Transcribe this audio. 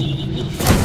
你你你。你